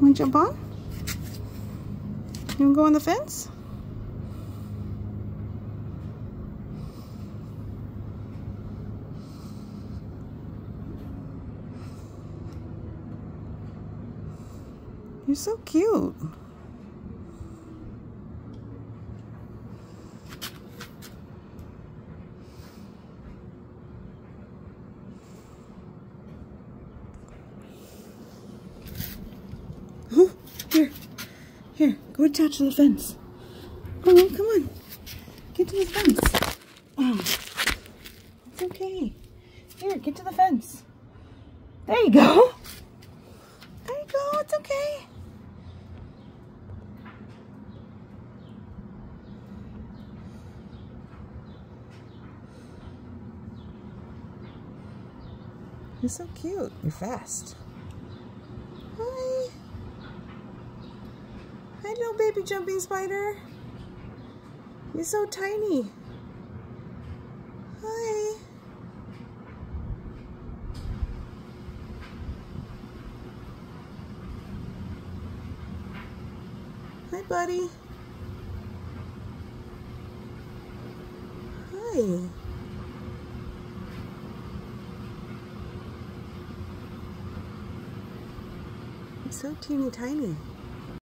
Want to jump on? You want to go on the fence? You're so cute. Oh, here, here, go attach to the fence. Oh, come on, get to the fence. Oh, it's okay. Here, get to the fence. There you go. There you go, it's okay. You're so cute. You're fast. Hi. Little baby jumping spider. You're so tiny. Hi. Hi, buddy. Hi. You're so teeny tiny.